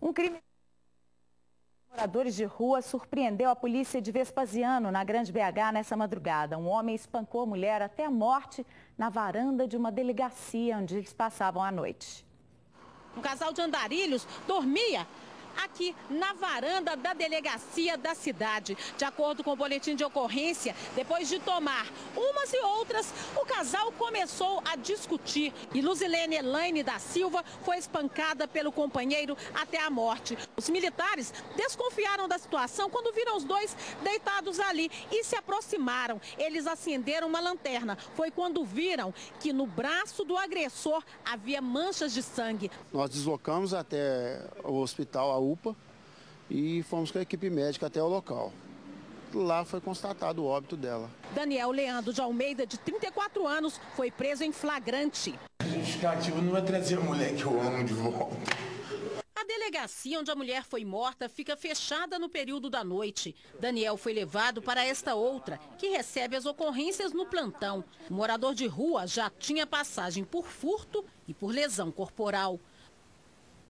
Um crime. Moradores de rua surpreendeu a polícia de Vespasiano, na Grande BH, nessa madrugada. Um homem espancou a mulher até a morte na varanda de uma delegacia onde eles passavam a noite. Um casal de andarilhos dormia aqui na varanda da delegacia da cidade. De acordo com o boletim de ocorrência, depois de tomar umas e outras, o casal começou a discutir e Luzilene Elaine da Silva foi espancada pelo companheiro até a morte. Os militares desconfiaram da situação quando viram os dois deitados ali e se aproximaram. Eles acenderam uma lanterna. Foi quando viram que no braço do agressor havia manchas de sangue. Nós deslocamos até o hospital, a UPA e fomos com a equipe médica até o local. Lá foi constatado o óbito dela. Daniel Leandro de Almeida, de 34 anos, foi preso em flagrante. A justificativa não é trazer a mulher que eu amo de volta. A delegacia onde a mulher foi morta fica fechada no período da noite. Daniel foi levado para esta outra, que recebe as ocorrências no plantão. O morador de rua já tinha passagem por furto e por lesão corporal.